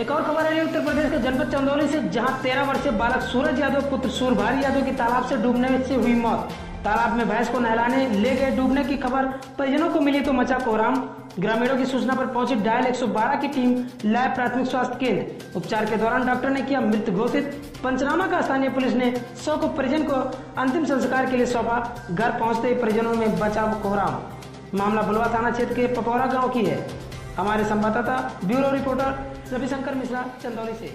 एक और खबर है, उत्तर प्रदेश के जनपद चंदौली से, जहाँ तेरह वर्षीय बालक सूरज यादव, पुत्र सूरभारी यादव की तालाब से डूबने से हुई मौत। तालाब में भैंस को नहलाने ले गए डूबने की खबर। परिजनों को मिली तो मचा कोहराम। ग्रामीणों की सूचना पर पहुँची डायल 112 की टीम, लैब प्राथमिक स्वास्थ्य केंद्र। उपचार के दौरान डॉक्टर ने किया मृत घोषित। पंचनामा का स्थानीय पुलिस ने सौ को परिजन को अंतिम संस्कार के लिए सौंपा। घर पहुँचते ही परिजनों में बचाव कोहराम। मामला बुलवा थाना क्षेत्र के पकौड़ा गाँव की है। हमारे संवाददाता ब्यूरो रिपोर्टर रविशंकर मिश्रा चंदौली से।